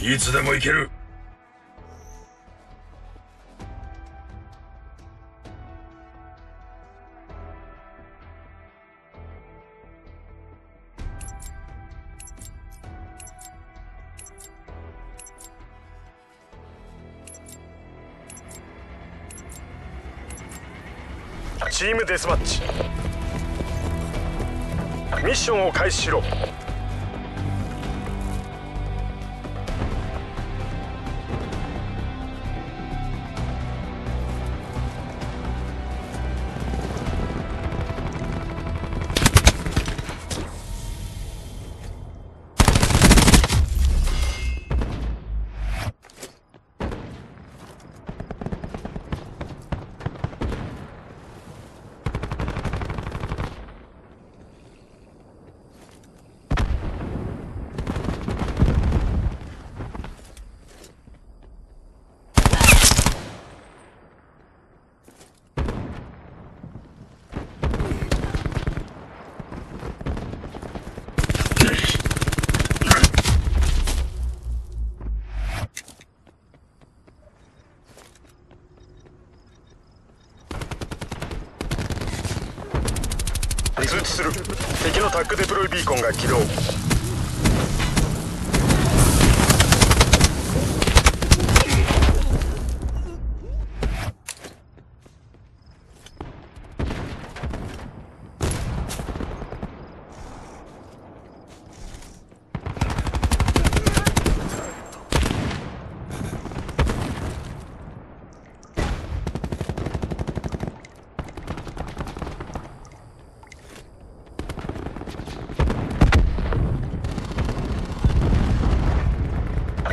いつでも行ける。チームデスマッチ。ミッションを開始しろ。通知する。敵のタックデプロイビーコンが起動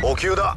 補給だ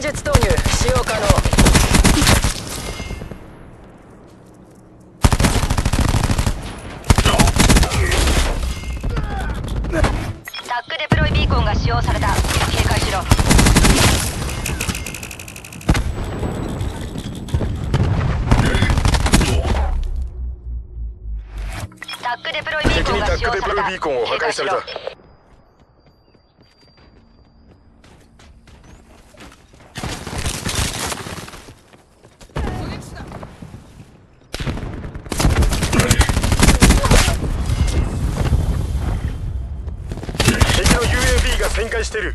クデプロイビー敵にタコンが使ッグデプロイビーコンを破壊された。敵の UAV が旋回してる。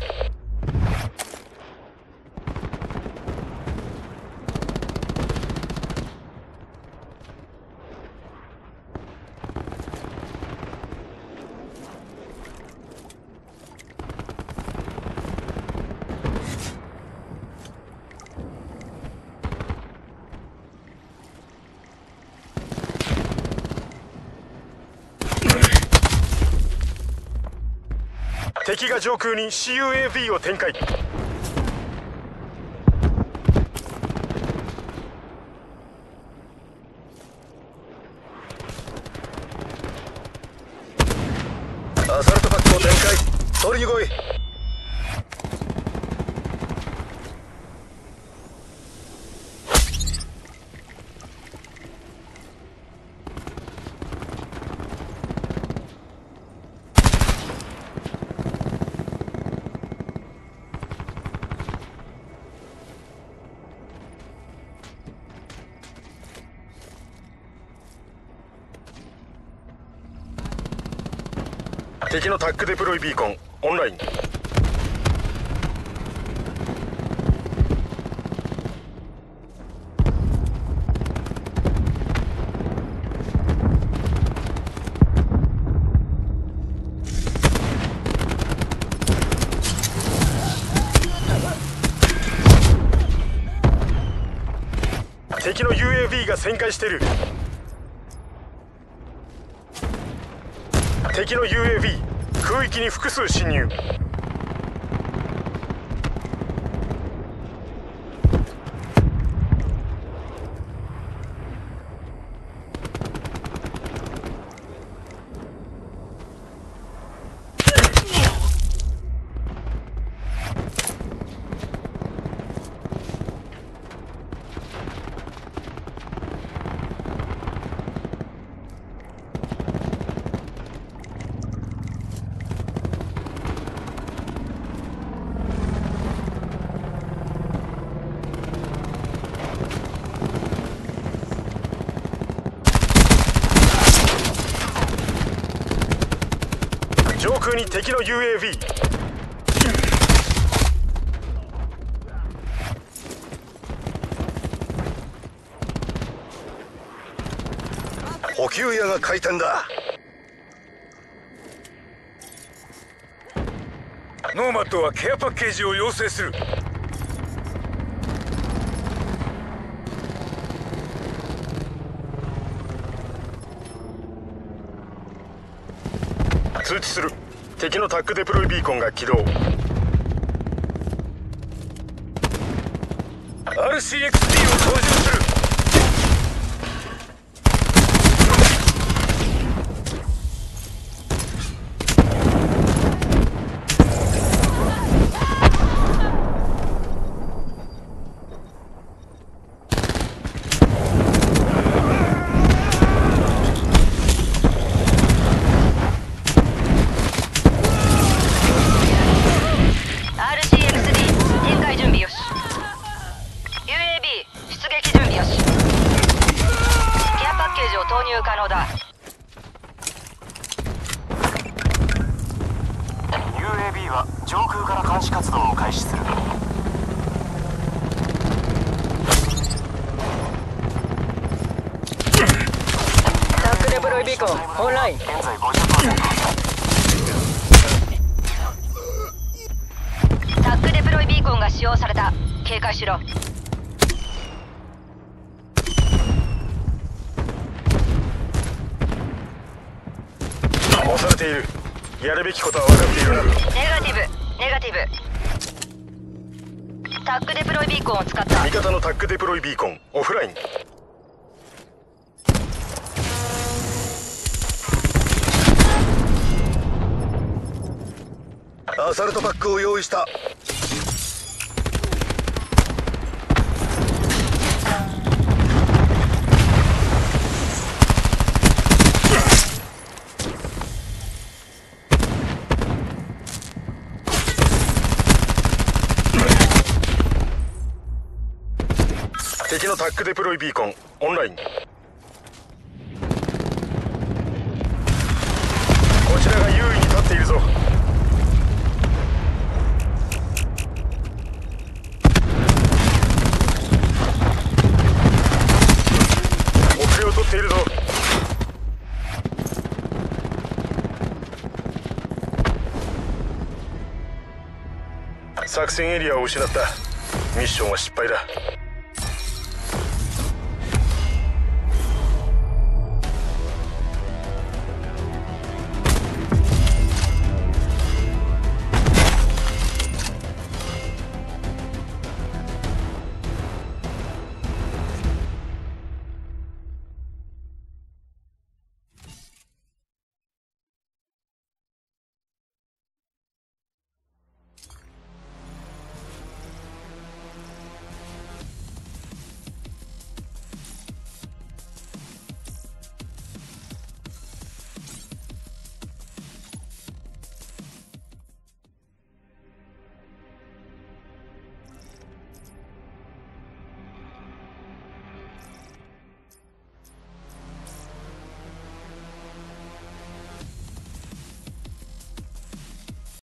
敵が上空に CUAV を展開アサルトパックを展開取りに来い敵のタッグデプロイビーコン。オンライン。敵の UAV が旋回してる。敵の UAV 空域に複数侵入。上空に敵の UAV 補給屋が回転だ。ノーマットはケアパッケージを要請する。通知する。敵のタックデプロイビーコンが起動。RCXD を操縦する。入可能だ。UAB は上空から監視活動を開始する。タックデプロイビーコンオンライン。現在50%タックデプロイビーコンが使用された。警戒しろ押されている。やるべきことは分かっているな。ネガティブ。ネガティブ。タックデプロイビーコンを使った。味方のタックデプロイビーコン。オフライン。アサルトパックを用意した敵のタックデプロイビーコン。オンライン。こちらが優位に立っているぞ。遅れを取っているぞ。作戦エリアを失った。ミッションは失敗だ。